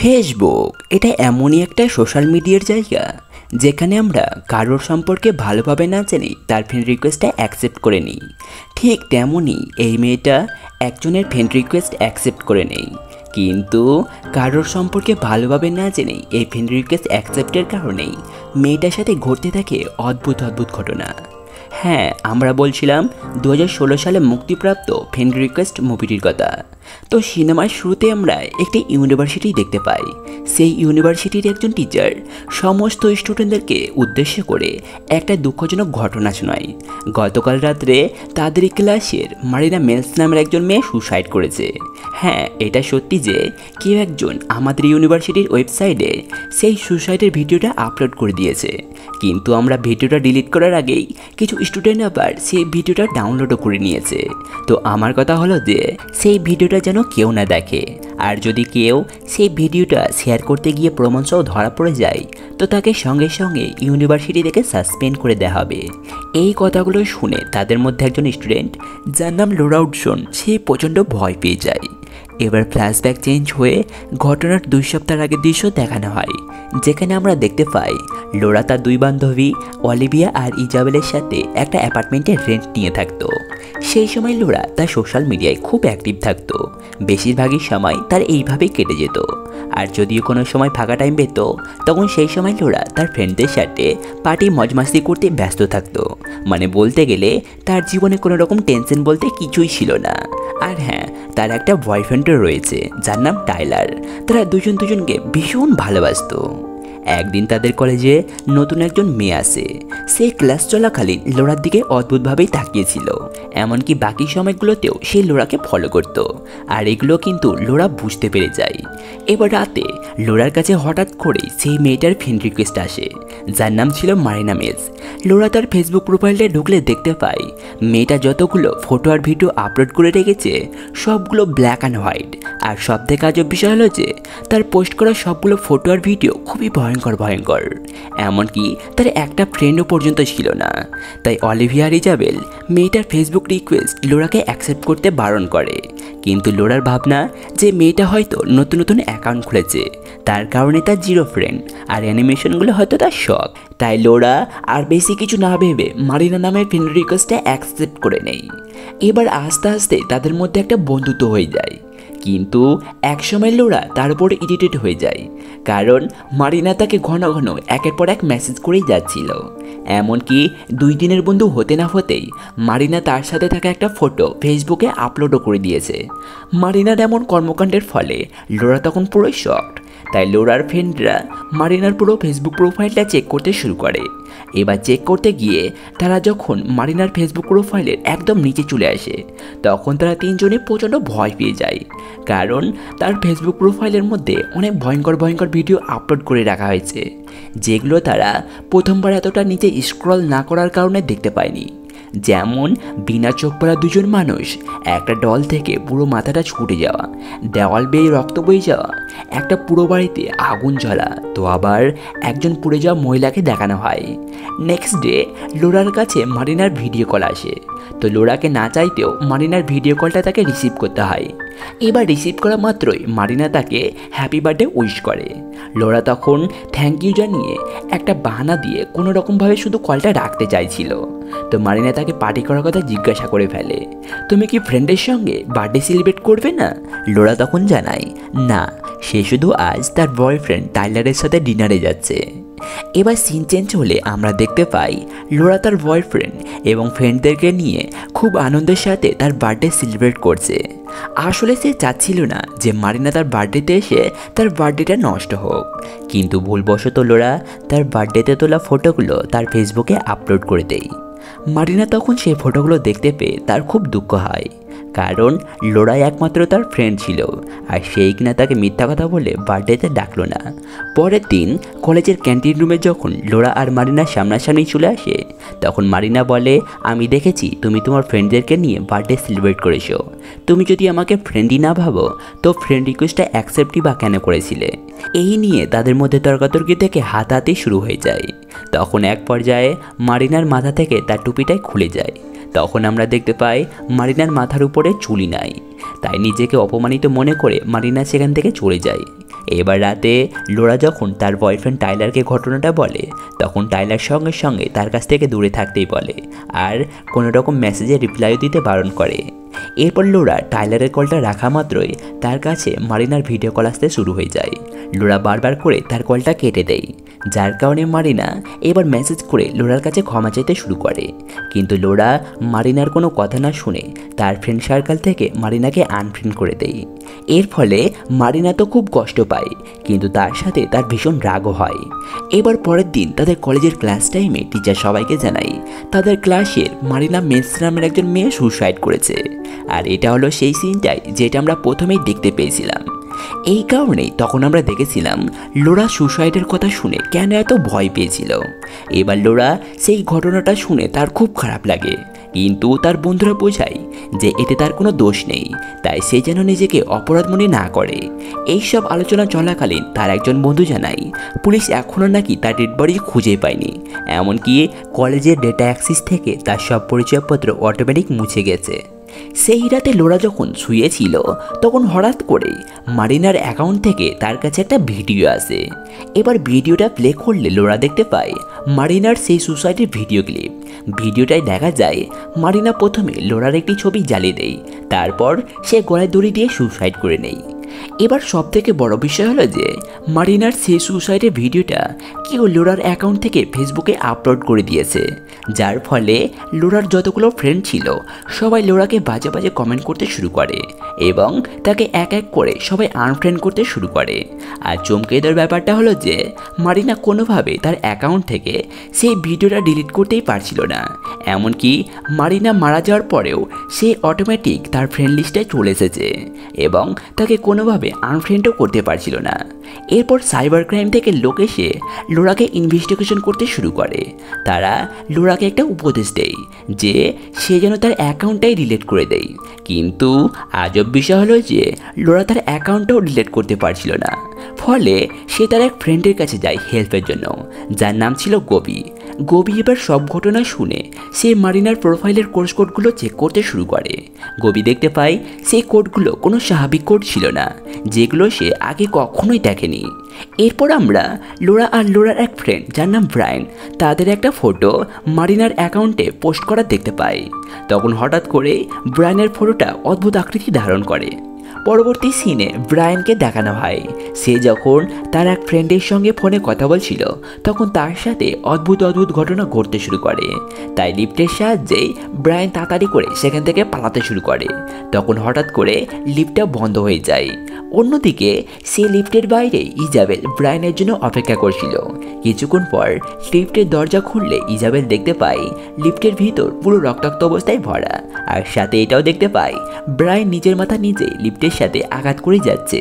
Facebook এটা এমনই একটা সোশ্যাল মিডিয়ার জায়গা, যেখানে আমরা কারোর সম্পর্কে ভালোভাবে না জেনে তার ফ্রেন্ড রিকোয়েস্টটা অ্যাকসেপ্ট করে নিই। ঠিক তেমনই এই মেয়েটা একজনের ফ্রেন্ড রিকোয়েস্ট অ্যাকসেপ্ট করে নেই। কিন্তু কারোর সম্পর্কে ভালোভাবে না জেনেই এই ফ্রেন্ড রিকোয়েস্ট অ্যাকসেপ্টের কারণেই মেয়েটার সাথে ঘটতে থাকে অদ্ভুত অদ্ভুত ঘটনা। হ্যাঁ আমরা বলছিলাম দু হাজার ষোলো সালে মুক্তিপ্রাপ্ত ফ্রেন্ড রিকোয়েস্ট মুভিটির কথা। তো সিনেমার শুরুতে আমরা একটি ইউনিভার্সিটি দেখতে পাই। সেই ইউনিভার্সিটির একজন টিচার সমস্ত স্টুডেন্টদেরকে উদ্দেশ্য করে একটা দুঃখজনক ঘটনা শোনায়। গতকাল রাত্রে তাদের ক্লাসের মারিনা মেলস নামের একজন মেয়ে সুসাইড করেছে। হ্যাঁ এটা সত্যি যে কেউ একজন আমাদের ইউনিভার্সিটির ওয়েবসাইটে সেই সুসাইডের ভিডিওটা আপলোড করে দিয়েছে। কিন্তু আমরা ভিডিওটা ডিলিট করার আগেই কিছু স্টুডেন্ট আবার সেই ভিডিওটা ডাউনলোডও করে নিয়েছে। তো আমার কথা হলো যে সেই ভিডিওটা যেন কেউ না দেখে। আর যদি কেউ সেই ভিডিওটা শেয়ার করতে গিয়ে প্রমাণসহ ধরা পড়ে যায়, তো তাকে সঙ্গে সঙ্গে ইউনিভার্সিটি থেকে সাসপেন্ড করে দেওয়া হবে। এই কথাগুলো শুনে তাদের মধ্যে একজন স্টুডেন্ট, যার নাম লোরাউডসন, সে প্রচণ্ড ভয় পেয়ে যায়। এবার ফ্ল্যাশব্যাক চেঞ্জ হয়ে ঘটনার দুই সপ্তাহ আগের দৃশ্য দেখানো হয়, যেখানে আমরা দেখতে পাই লোরা তার দুই বান্ধবী অলিভিয়া আর ইজাবেলের সাথে একটা অ্যাপার্টমেন্টে রেন্ট নিয়ে থাকতো। সেই সময় লোরা তার সোশ্যাল মিডিয়ায় খুব অ্যাক্টিভ থাকতো। বেশিরভাগই সময় তার এইভাবেই কেটে যেত। আর যদিও কোনো সময় ফাঁকা টাইম পেত, তখন সেই সময় লোরা তার ফ্রেন্ডদের সাথে পার্টি মজমাস্তি করতে ব্যস্ত থাকতো। মানে বলতে গেলে তার জীবনে কোনো রকম টেনশন বলতে কিছুই ছিল না। আর হ্যাঁ তার একটা বয়ফ্রেন্ডও রয়েছে যার নাম টাইলার। তারা দুজন দুজনকে ভীষণ ভালোবাসতো। একদিন তাদের কলেজে নতুন একজন মেয়ে আসে। সে ক্লাস চলাকালীন লোরার দিকে অদ্ভুতভাবেই তাকিয়েছিল। এমনকি বাকি সময়গুলোতেও সে লোরাকে ফলো করত। আর এগুলো কিন্তু লোরা বুঝতে পেরে যায়। এবার রাতে লোরার কাছে হঠাৎ করেই সেই মেয়েটার ফ্রেন্ড রিকোয়েস্ট আসে, যার নাম ছিল মারিনা মেলস লোরা তার ফেসবুক প্রোফাইলে ঢুকলে দেখতে পাই মেয়েটা যতগুলো ফটো আর ভিডিও আপলোড করে রেখেছে, সবগুলো ব্ল্যাক অ্যান্ড হোয়াইট আর সব থেকে আজব বিষয় হলো যে, তার পোস্ট করা সবগুলো ফটো আর ভিডিও খুবই ভয়ঙ্কর ভয়ঙ্কর। এমনকি তার একটা ফ্রেন্ডও পর্যন্ত ছিল না। তাই অলিভিয়া রিজাবেল মেয়েটার ফেসবুক রিকোয়েস্ট লোরাকে অ্যাকসেপ্ট করতে বারণ করে। কিন্তু লোরার ভাবনা যে মেয়েটা হয়তো নতুন নতুন অ্যাকাউন্ট খুলেছে, তার কারণে তার জিরো ফ্রেন্ড আর অ্যানিমেশনগুলো হয়তো তার শখ। তাই লোরা আর বেশি কিছু না ভেবে মারিনা নামের ফ্রেন্ড রিকোয়েস্টটা অ্যাকসেপ্ট করে নেয়। এবার আস্তে আস্তে তাদের মধ্যে একটা বন্ধুত্ব হয়ে যায়। কিন্তু একসময় লোরা তার উপর ইরিটেট হয়ে যায়। কারণ মারিনা তাকে ঘন ঘন একের পর এক মেসেজ করেই যাচ্ছিল। এমনকি দুই দিনের বন্ধু হতে না হতেই মারিনা তার সাথে থাকা একটা ফটো ফেসবুকে আপলোডও করে দিয়েছে। মারিনার এমন কর্মকাণ্ডের ফলে লোরা তখন পুরোই শকড তাই লোরার ফ্রেন্ডরা মারিনার পুরো ফেসবুক প্রোফাইলটা চেক করতে শুরু করে। এবার চেক করতে গিয়ে তারা যখন মারিনার ফেসবুক প্রোফাইলের একদম নিচে চলে আসে, তখন তারা তিনজনে প্রচণ্ড ভয় পেয়ে যায়। কারণ তার ফেসবুক প্রোফাইলের মধ্যে অনেক ভয়ঙ্কর ভয়ঙ্কর ভিডিও আপলোড করে রাখা হয়েছে, যেগুলো তারা প্রথমবার এতটা নিচে স্ক্রল না করার কারণে দেখতে পায়নি। যেমন বিনা চোখ পড়া দুজন মানুষ, একটা ডল থেকে পুরো মাথাটা ছুটে যাওয়া, দেওয়াল বেয়ে রক্ত বয়ে যাওয়া, একটা পুরো বাড়িতে আগুন জ্বলা, তো আবার একজন পুড়ে যাওয়া মহিলাকে দেখানো হয়। নেক্সট ডে লোরার কাছে মারিনার ভিডিও কল আসে। তো লোরাকে না চাইতেও মারিনার ভিডিও কলটা তাকে রিসিভ করতে হয়। এবার রিসিভ করা মাত্রই মারিনা তাকে হ্যাপি বার্থডে উইশ করে। লোরা তখন থ্যাংক ইউ জানিয়ে একটা বাহানা দিয়ে কোনো রকমভাবে শুধু কলটা রাখতে চাইছিল। তো মারিনা তাকে পার্টি করার কথা জিজ্ঞাসা করে ফেলে। তুমি কি ফ্রেন্ডের সঙ্গে বার্থডে সেলিব্রেট করবে না? লোরা তখন জানায়, না, সে শুধু আজ তার বয়ফ্রেন্ড টাইলারের সাথে ডিনারে যাচ্ছে। এবার সিন চেঞ্জ হলে আমরা দেখতে পাই লোরা তার বয়ফ্রেন্ড এবং ফ্রেন্ডদেরকে নিয়ে খুব আনন্দের সাথে তার বার্থডে সেলিব্রেট করছে। আসলে সে চাচ্ছিল না যে মারিনা তার বার্থডেতে এসে তার বার্থডেটা নষ্ট হোক। কিন্তু ভুলবশত লোরা তার বার্থডেতে তোলা ফটোগুলো তার ফেসবুকে আপলোড করে দেয়। মারিনা তখন সেই ফটোগুলো দেখতে পেয়ে তার খুব দুঃখ হয়। কারণ লোড়াই একমাত্র তার ফ্রেন্ড ছিল। আর সেই কিনা তাকে মিথ্যা কথা বলে বার্থডেতে ডাকলো না। পরের দিন কলেজের ক্যান্টিন রুমে যখন লোড়া আর মারিনার সামনাসামনি চলে আসে, তখন মারিনা বলে, আমি দেখেছি, তুমি তোমার ফ্রেন্ডদেরকে নিয়ে বার্থডে সেলিব্রেট করেছ। তুমি যদি আমাকে ফ্রেন্ডই না ভাবো, তো ফ্রেন্ড রিকোয়েস্টটা অ্যাকসেপ্টই বা কেন করেছিলে? এই নিয়ে তাদের মধ্যে তর্কাতর্কি থেকে হাতাহাতি শুরু হয়ে যায়। তখন এক পর্যায়ে মারিনার মাথা থেকে তার টুপিটাই খুলে যায়। তখন আমরা দেখতে পাই মারিনার মাথার উপরে চুলি নাই। তাই নিজেকে অপমানিত মনে করে মারিনা সেখান থেকে চলে যায়। এবার রাতে লোরা যখন তার বয়ফ্রেন্ড টাইলারকে ঘটনাটা বলে, তখন টাইলার সঙ্গে সঙ্গে তার কাছ থেকে দূরে থাকতেই বলে আর কোনো রকম মেসেজে রিপ্লাইও দিতে বারণ করে। এরপর লোরা টাইলারের কলটা রাখা মাত্রই তার কাছে মারিনার ভিডিও কল আসতে শুরু হয়ে যায়। লোরা বারবার করে তার কলটা কেটে দেয়, যার কারণে মারিনা এবার মেসেজ করে লোরার কাছে ক্ষমা চাইতে শুরু করে। কিন্তু লোরা মারিনার কোনো কথা না শুনে তার ফ্রেন্ড সার্কেল থেকে মারিনাকে আনফ্রেন্ড করে দেয়। এর ফলে মারিনা তো খুব কষ্ট পায়, কিন্তু তার সাথে তার ভীষণ রাগও হয়। এবার পরের দিন তাদের কলেজের ক্লাস টাইমে টিচার সবাইকে জানাই, তাদের ক্লাসের মারিনা মেস নামের একজন মেয়ে সুসাইড করেছে। আর এটা হলো সেই সিনটাই যেটা আমরা প্রথমেই দেখতে পেয়েছিলাম। এই কারণেই তখন আমরা দেখেছিলাম, লোরা সুসাইডের কথা শুনে কেন এত ভয় পেয়েছিল? এবার লোরা সেই ঘটনাটা শুনে তার খুব খারাপ লাগে। কিন্তু তার বন্ধুরা বোঝায় যে এতে তার কোনো দোষ নেই, তাই সে যেন নিজেকে অপরাধ মনে না করে। এইসব আলোচনা চলাকালীন তার একজন বন্ধু জানায়, পুলিশ এখনও নাকি তার ডেড বডি খুঁজে পায়নি। এমনকি কলেজের ডেটা অ্যাক্সিস থেকে তার সব পরিচয়পত্র অটোমেটিক মুছে গেছে। সেই রাতে লোরা যখন শুয়েছিল, তখন হঠাৎ করে মারিনার অ্যাকাউন্ট থেকে তার কাছে একটা ভিডিও আসে। এবার ভিডিওটা প্লে করলে লোরা দেখতে পায় মারিনার সেই সুসাইডের ভিডিও ক্লিপ। ভিডিওটায় দেখা যায়, মারিনা প্রথমে লোড়ার একটি ছবি জ্বালিয়ে দেয়, তারপর সে গড়ায় দড়ি দিয়ে সুসাইড করে নেয়। এবার সব থেকে বড় বিষয় হলো যে, মারিনার সেই সুসাইডের ভিডিওটা কেউ লোরার অ্যাকাউন্ট থেকে ফেসবুকে আপলোড করে দিয়েছে। যার ফলে লোরার যতগুলো ফ্রেন্ড ছিল, সবাই লোরাকে বাজে বাজে কমেন্ট করতে শুরু করে এবং তাকে এক এক করে সবাই আনফ্রেন্ড করতে শুরু করে। আর চমকে দেওয়ার ব্যাপারটা হলো যে, মারিনা কোনোভাবে তার অ্যাকাউন্ট থেকে সেই ভিডিওটা ডিলিট করতেই পারছিল না। এমনকি মারিনা মারা যাওয়ার পরেও সে অটোমেটিক তার ফ্রেন্ড লিস্টে চলে এসেছে এবং তাকে কোনোভাবে আনফ্রেন্ডও করতে পারছিল না। এরপর সাইবার ক্রাইম থেকে লোক এসে লোরাকে ইনভেস্টিগেশন করতে শুরু করে। তারা লোরাকে একটা উপদেশ দেয় যে সে যেন তার অ্যাকাউন্টটাই ডিলিট করে দেয়। কিন্তু আজব বিষয় হলো যে লোরা তার অ্যাকাউন্টটাও ডিলিট করতে পারছিল না। ফলে সে তার এক ফ্রেন্ডের কাছে যায় হেল্পের জন্য, যার নাম ছিল গবি গবি এবার সব ঘটনা শুনে সে মারিনার প্রোফাইলের কোর্স কোডগুলো চেক করতে শুরু করে। গবি দেখতে পায় সেই কোডগুলো কোনো স্বাভাবিক কোড ছিল না, যেগুলো সে আগে কখনোই দেখেনি। এরপর আমরা লোরা আর লোরার এক ফ্রেন্ড যার নাম ব্রায়ন, তাদের একটা ফটো মারিনার অ্যাকাউন্টে পোস্ট করা দেখতে পাই। তখন হঠাৎ করে ব্রায়নের ফটোটা অদ্ভুত আকৃতি ধারণ করে। পরবর্তী সিনে ব্রায়ানকে দেখানো হয়। সে যখন তার এক ফ্রেন্ডের সঙ্গে ফোনে কথা বলছিল, তখন তার সাথে অদ্ভুত অদ্ভুত ঘটনা ঘটতে শুরু করে। তাই লিফটের সাহায্যে ব্রায়ান তাড়াতাড়ি করে সেখান থেকে পালাতে শুরু করে। তখন হঠাৎ করে লিফটটা বন্ধ হয়ে যায়। অন্যদিকে, সে লিফটের বাইরে ইজাবেল ব্রায়ানের জন্য অপেক্ষা করছিল। কিছুক্ষণ পর লিফটের দরজা খুললে ইজাবেল দেখতে পায় লিফটের ভিতর পুরো রক্তাক্ত অবস্থায় ভরা। আর সাথে এটাও দেখতে পায়, ব্রায়ান নিজের মাথা নিজে লিফটের সাথে আঘাত করে যাচ্ছে,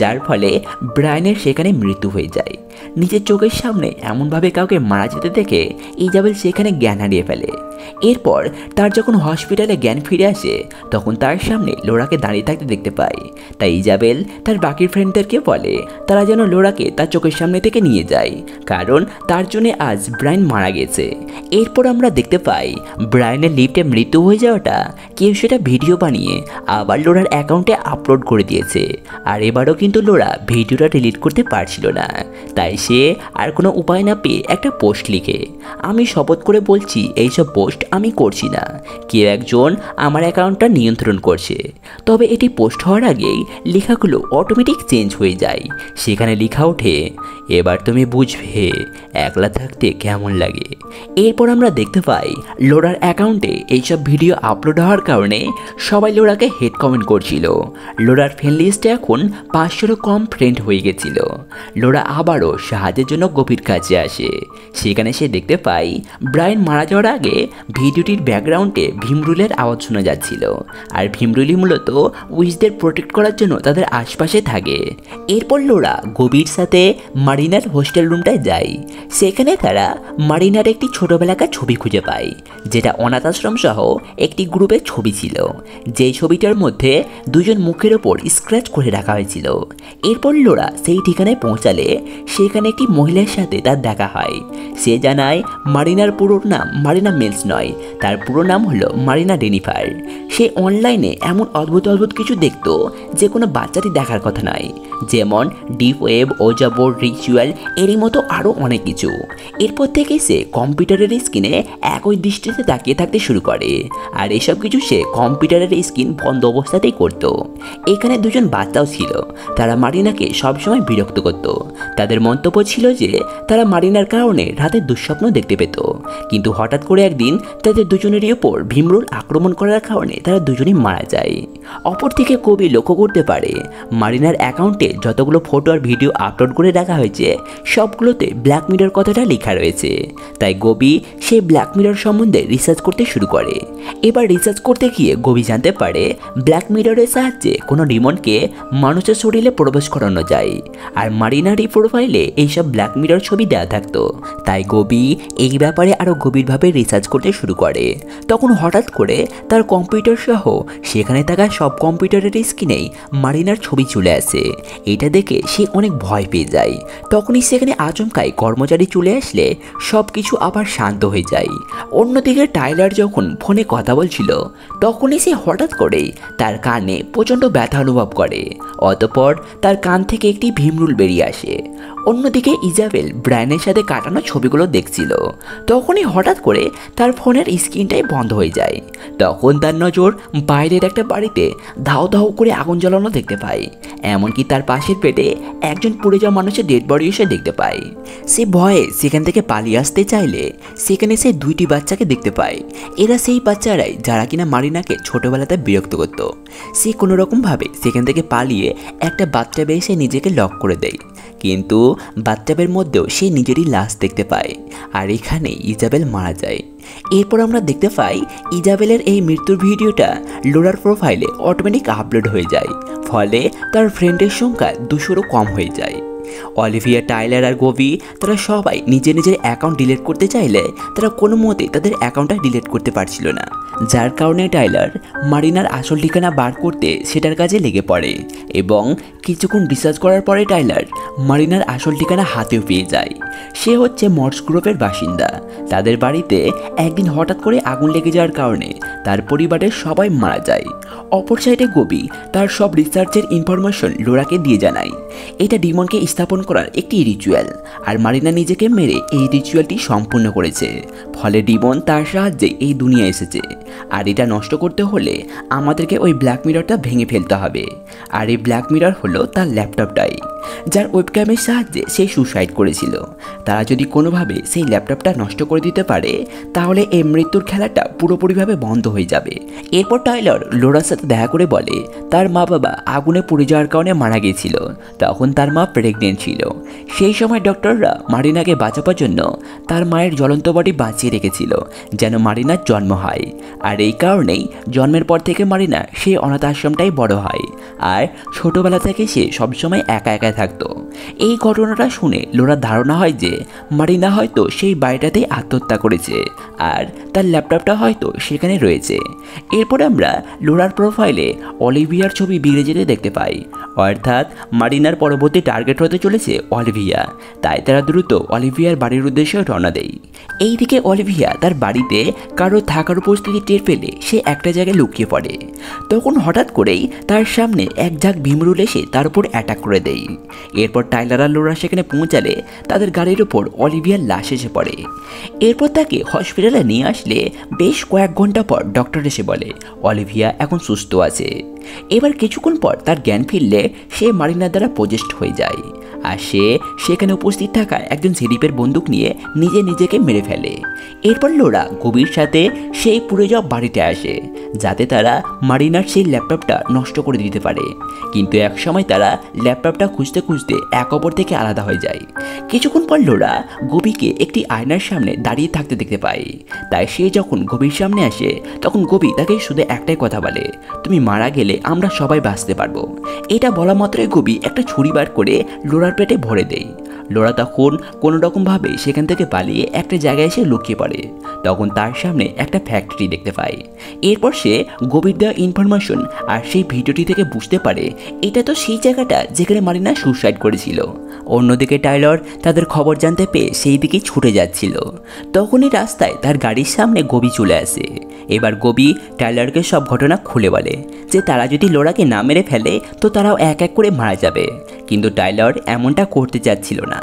যার ফলে ব্রায়ানের সেখানে মৃত্যু হয়ে যায়। নিজের চোখের সামনে এমনভাবে কাউকে মারা যেতে দেখে ইজাবেল সেখানে জ্ঞান হারিয়ে ফেলে। এরপর তার যখন হসপিটালে জ্ঞান ফিরে আসে, তখন তার সামনে লোরাকে দাঁড়িয়ে থাকতে দেখতে পায়। তাই ইজাবেল তার বাকি ফ্রেন্ডদেরকে বলে, তারা যেন লোরাকে তার চোখের সামনে থেকে নিয়ে যায়, কারণ তার জন্য আজ ব্রায়ন মারা গেছে। এরপর আমরা দেখতে পাই, ব্রায়নের লিফটে মৃত্যু হয়ে যাওয়াটা কেউ সেটা ভিডিও বানিয়ে আবার লোরার অ্যাকাউন্টে আপলোড করে দিয়েছে। আর এবারও কিন্তু লোরা ভিডিওটা ডিলিট করতে পারছিল না। তাই সে আর কোনো উপায় না পেয়ে একটা পোস্ট লিখে, আমি শপথ করে বলছি এইসব পোস্ট আমি করছি না। কেউ একজন আমার অ্যাকাউন্টটা নিয়ন্ত্রণ করছে। তবে এটি পোস্ট হওয়ার আগেই লেখাগুলো অটোমেটিক চেঞ্জ হয়ে যায়। সেখানে লেখা ওঠে, এবার তুমি বুঝবে একলা থাকতে কেমন লাগে। এরপর আমরা দেখতে পাই, লোরার অ্যাকাউন্টে এইসব ভিডিও আপলোড হওয়ার কারণে সবাই লোরাকে হেড কমেন্ট করছিল। লোরার ফ্রেন্ড লিস্টে এখন পাঁচশোরও কম ফ্রেন্ড হয়ে গেছিল। লোরা আবারও সাহায্যের জন্য গভীর কাছে আসে। সেখানে সে দেখতে পাই ব্রায়ন মারা যাওয়ার আগে ভিডিওটির ব্যাকগ্রাউন্ডে ভীমরুলের আওয়াজ শোনা যাচ্ছিল। আর ভীমরুলি মূলত উইচদের প্রোটেক্ট করার জন্য তাদের আশপাশে থাকে। এরপর লোরা গভীর সাথে মারিনার হোস্টেল রুমটায় যায়। সেখানে তারা মারিনার একটি ছোটবেলাকার ছবি খুঁজে পায়, যেটা অনাথ আশ্রম সহ একটি গ্রুপের ছবি ছিল। যেই ছবিটার মধ্যে দুজন মুখে মুখের ওপর স্ক্র্যাচ করে রাখা হয়েছিল। এরপর লোরা সেই ঠিকানায় পৌঁছালে সেখানে একটি মহিলার সাথে তার দেখা হয়। সে জানায়, মারিনার পুরো নাম মারিনা মেলস নয়, তার পুরো নাম হলো মারিনা ডেনিফার। সে অনলাইনে এমন অদ্ভুত অদ্ভুত কিছু দেখতো যে কোনো বাচ্চারই দেখার কথা নয়। যেমন ডিপ ওয়েব ওজাবোর রিচুয়াল এরই মতো আরও অনেক কিছু। এরপর থেকে সে কম্পিউটারের স্ক্রিনে একই দৃষ্টিতে তাকিয়ে থাকতে শুরু করে। আর এসব কিছু সে কম্পিউটারের স্ক্রিন বন্ধ অবস্থাতেই করত। এখানে দুজন বাচ্চাও ছিল। তারা মারিনাকে সবসময় বিরক্ত করত। তাদের মন্তব্য ছিল যে, তারা মারিনার কারণে রাতে দুঃস্বপ্ন দেখতে পেত। কিন্তু হঠাৎ করে একদিন তাদের দুজনেরই ওপর ভীমরুল আক্রমণ করার কারণে তারা দুজনেই মারা যায়। অপর থেকে কবি লক্ষ্য করতে পারে, মারিনার অ্যাকাউন্টে যতগুলো ফটো আর ভিডিও আপলোড করে রাখা হয়েছে, সবগুলোতে ব্ল্যাক মিরর কথাটা লেখা রয়েছে। তাই গবি সেই ব্ল্যাক মিরর সম্বন্ধে রিসার্চ করতে শুরু করে। এবার রিসার্চ করতে গিয়ে গবি জানতে পারে, ব্ল্যাক মিররের সাহায্যে কোনো রিমনকে মানুষের শরীরে প্রবেশ করানো যায়। আর মারিনার প্রোফাইলে এইসব ব্ল্যাক মিরর ছবি দেওয়া থাকতো। তাই গবি এই ব্যাপারে আরও গভীরভাবে রিসার্চ করতে শুরু করে। তখন হঠাৎ করে তার কম্পিউটার সহ সেখানে থাকা সব কম্পিউটারের স্ক্রিনেই মারিনার ছবি চলে আসে। এটা দেখে সে অনেক ভয় পেয়ে যায়। তখনই সেখানে আচমকাই কর্মচারী চলে আসলে সব কিছু আবার শান্ত হয়ে যায়। অন্যদিকে টাইলার যখন ফোনে কথা বলছিল, তখনই সে হঠাৎ করেই তার কানে প্রচণ্ড ব্যথা অনুভব করে। অতপর তার কান থেকে একটি ভীমরুল বেরিয়ে আসে। অন্যদিকে ইজাবেল ব্রায়নের সাথে কাটানো ছবিগুলো দেখছিল। তখনই হঠাৎ করে তার ফোনের স্ক্রিনটাই বন্ধ হয়ে যায়। তখন তার নজর বাইরের একটা বাড়িতে ধাও ধাও করে আগুন জ্বালানো দেখতে পায়। এমনকি তার পাশের পেটে একজন পুড়ে যাওয়া মানুষের ডেড বডি এসে দেখতে পায়। সে ভয়ে সেখান থেকে পালিয়ে আসতে চাইলে সেখানে সে দুইটি বাচ্চাকে দেখতে পায়। এরা সেই বাচ্চারাই যারা কিনা মারিনাকে ছোটবেলাতে বিরক্ত করত। সে কোনোরকমভাবে সেখান থেকে পালিয়ে একটা বাচ্চা বেয়ে সে নিজেকে লক করে দেয়। কিন্তু বাচ্চাবের মধ্যেও সে নিজেরই লাশ দেখতে পায়। আর এখানে ইজাবেল মারা যায়। এরপর আমরা দেখতে পাই, ইজাবেলের এই মৃত্যুর ভিডিওটা লোরার প্রোফাইলে অটোমেটিক আপলোড হয়ে যায়। ফলে তার ফ্রেন্ডের সংখ্যা দুশোরও কম হয়ে যায়। অলিভিয়া, টাইলার আর গোবি, তারা সবাই নিজের নিজের অ্যাকাউন্ট ডিলিট করতে চাইলে তারা কোনো মতে তাদের অ্যাকাউন্টটা ডিলিট করতে পারছিল না। যার কারণে টাইলার মারিনার আসল ঠিকানা বার করতে সেটার কাজে লেগে পড়ে এবং কিছুক্ষণ রিসার্চ করার পরে টাইলার মারিনার আসল ঠিকানা হাতেও পেয়ে যায়। সে হচ্ছে মর্স গ্রুপের বাসিন্দা। তাদের বাড়িতে একদিন হঠাৎ করে আগুন লেগে যাওয়ার কারণে তার পরিবারের সবাই মারা যায়। অপর সাইডে গোবি তার সব রিসার্চের ইনফরমেশন লোরাকে দিয়ে জানায়। এটা ডিমনকে স্থাপন করার একটি রিচুয়াল আর মারিনা নিজেকে মেরে এই রিচুয়ালটি সম্পূর্ণ করেছে। ফলে ডিমন তার সাহায্যে এই দুনিয়া এসেছে। আর এটা নষ্ট করতে হলে আমাদেরকে ওই ব্ল্যাক মিররটা ভেঙে ফেলতে হবে। আর এই ব্ল্যাক মিরর হলো তার ল্যাপটপটাই, যার ওয়েবক্যামের সাহায্যে সে সুসাইড করেছিল। তারা যদি কোনোভাবে সেই ল্যাপটপটা নষ্ট করে দিতে পারে, তাহলে এই মৃত্যুর খেলাটা পুরোপুরিভাবে বন্ধ হয়ে যাবে। এরপর টাইলার লোরার সাথে দেখা করে বলে, তার মা বাবা আগুনে পুড়ে যাওয়ার কারণে মারা গিয়েছিল। তখন তার মা প্রেগনেন্ট ছিল। সেই সময় ডক্টররা মারিনাকে বাঁচাবার জন্য তার মায়ের জ্বলন্ত বডি বাঁচিয়ে রেখেছিল, যেন মারিনার জন্ম হয়। আর এই কারণেই জন্মের পর থেকে মারিনা সেই অনাথ আশ্রমটাই বড় হয়। আর ছোটবেলা থেকে সে সবসময় একা একা থাকতো। এই ঘটনাটা শুনে লোরার ধারণা হয় যে মারিনা হয়তো সেই বাড়িটাতেই আত্মহত্যা করেছে আর তার ল্যাপটপটা হয়তো সেখানে রয়েছে। এরপরে আমরা লোরার প্রোফাইলে অলিভিয়ার ছবি বিগড়ে যেতে দেখতে পাই। অর্থাৎ মারিনার পরবর্তী টার্গেট হতে চলেছে অলিভিয়া। তাই তারা দ্রুত অলিভিয়ার বাড়ির উদ্দেশ্যে রওনা দেয়। এইদিকে অলিভিয়া তার বাড়িতে কারও থাকার উপস্থিতি টের পেলে সে একটা জায়গায় লুকিয়ে পড়ে। তখন হঠাৎ করেই তার সামনে এক ঝাঁক ভীমরুল এসে তার উপর অ্যাটাক করে দেয়। এরপর টাইলার আর লোরা সেখানে পৌঁছালে তাদের গাড়ির উপর অলিভিয়ার লাশ এসে পড়ে। এরপর তাকে হসপিটালে নিয়ে আসলে বেশ কয়েক ঘণ্টা পর ডক্টর এসে বলে, অলিভিয়া, এখন সুস্থ আছে। এবার কিছুক্ষণ পর তার জ্ঞান ফিরলে সে মারিনা দ্বারা পজেস্ট হয়ে যায়। আর সে সেখানে উপস্থিত থাকা একজন সিরিপের বন্দুক নিয়ে নিজে নিজেকে মেরে ফেলে। এরপর লোরা গভীর সাথে সেই পুড়ে যাওয়া বাড়িতে আসে, যাতে তারা মারিনার সেই ল্যাপটপটা নষ্ট করে দিতে পারে। কিন্তু একসময় তারা ল্যাপটপটা খুঁজতে খুঁজতে এক অপর থেকে আলাদা হয়ে যায়। কিছুক্ষণ পর লোরা গবিকে একটি আয়নার সামনে দাঁড়িয়ে থাকতে দেখতে পায়। তাই সে যখন গভীর সামনে আসে, তখন গবি তাকে শুধু একটাই কথা বলে, তুমি মারা গেলে আমরা সবাই বাঁচতে পারব। এটা বলা মাত্রই গবি একটা ছুরি বার করে লোরার পেটে ভরে দেয় লোরা তখন কোনো রকমভাবে সেখান থেকে পালিয়ে একটা জায়গায় এসে লুকিয়ে পড়ে। তখন তার সামনে একটা ফ্যাক্টরি দেখতে পায়। এরপর সে গভীর দেওয়া ইনফরমেশন আর সেই ভিডিওটি থেকে বুঝতে পারে, এটা তো সেই জায়গাটা যেখানে মারিনা সুসাইড করেছিল। অন্যদিকে টাইলর তাদের খবর জানতে পেয়ে সেই দিকেই ছুটে যাচ্ছিল। তখনই রাস্তায় তার গাড়ির সামনে গবি চলে আসে। এবার গবি টাইলারকে সব ঘটনা খুলে বলে যে তারা যদি লোরাকে না মেরে ফেলে, তো তারাও এক এক করে মারা যাবে। কিন্তু টাইলর এমনটা করতে চাচ্ছিল না।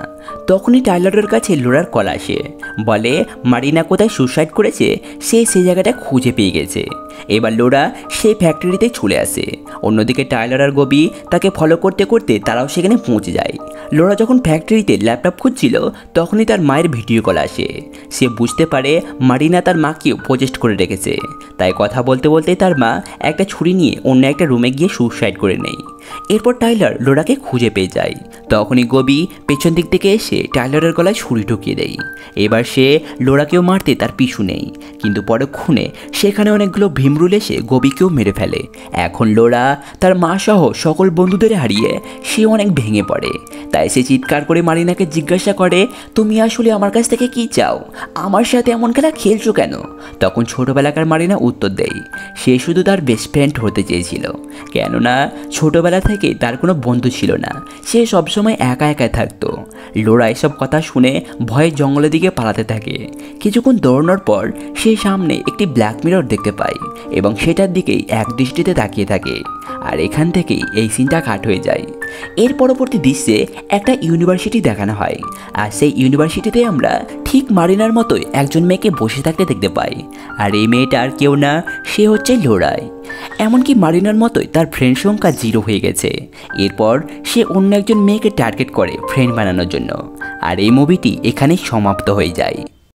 তখনই টাইলরের কাছে লোরার কল আসে। বলে, মারিনা কোথায় সুসাইড করেছে? সে সেই জায়গাটা খুঁজে পেয়ে গেছে। এবার লোরা সেই ফ্যাক্টরিতে চলে আসে। অন্যদিকে টাইলার আর গবি তাকে ফলো করতে করতে তারাও সেখানে পৌঁছে যায়। লোরা যখন ফ্যাক্টরিতে ল্যাপটপ খুঁজছিল, তখনই তার মায়ের ভিডিও কল আসে। সে বুঝতে পারে মারিনা তার মাকেও প্রজেস্ট করে রেখেছে। তাই কথা বলতে বলতে তার মা একটা ছুরি নিয়ে অন্য একটা রুমে গিয়ে সুসাইড করে নেয়। এরপর টাইলার লোরাকে খুঁজে পেয়ে যায়। তখনই গবি পেছন দিক থেকে এসে টাইলারের গলায় ছুরি ঢুকিয়ে দেয়। এবার সে লোরাকেও মারতে তার পিছু নেই কিন্তু পরক্ষণে সেখানে অনেকগুলো ভীমরুল এসে গবিকেও মেরে ফেলে। এখন লোরা তার মা সহ সকল বন্ধুদের হারিয়ে সে অনেক ভেঙে পড়ে। তাই সে চিৎকার করে মারিনাকে জিজ্ঞাসা করে, তুমি আসলে আমার কাছ থেকে কি চাও? আমার সাথে এমন খেলা খেলছো কেন? তখন ছোটবেলাকার মারিনা উত্তর দেয়, সে শুধু তার বেস্ট ফ্রেন্ড হতে চেয়েছিল। কেননা ছোটবেলা থেকে তার কোনো বন্ধু ছিল না। সে সবসময় একা একা থাকতো। লোরা এসব কথা শুনে ভয়ে জঙ্গলের দিকে পালাতে থাকে। কিছুক্ষণ দৌড়ানোর পর সে সামনে একটি ব্ল্যাক মিরর দেখতে পায় এবং সেটার দিকেই এক দৃষ্টিতে তাকিয়ে থাকে। আর এখান থেকেই এই সিনটা কাট হয়ে যায়। এর পরবর্তী দৃশ্যে একটা ইউনিভার্সিটি দেখানো হয়। আর সেই ইউনিভার্সিটিতে আমরা ঠিক মারিনার মতোই একজন মেয়েকে বসে থাকতে দেখতে পাই। আর এই মেয়েটা আর কেউ না, সে হচ্ছে লোড়াই এমনকি মারিনার মতোই তার ফ্রেন্ড সংখ্যা জিরো হয়ে গেছে। এরপর সে অন্য একজন মেয়েকে টার্গেট করে ফ্রেন্ড বানানোর জন্য। আর এই মুভিটি এখানেই সমাপ্ত হয়ে যায়।